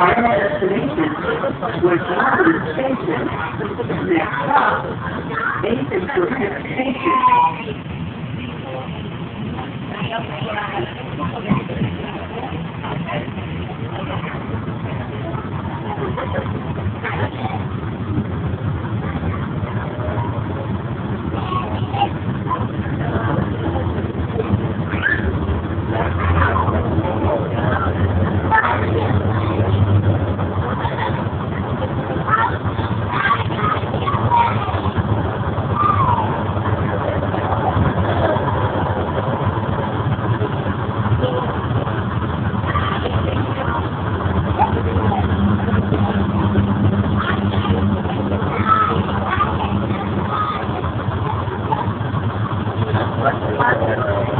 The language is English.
final destination was Robert Station. Next stop, Nathan Station. más.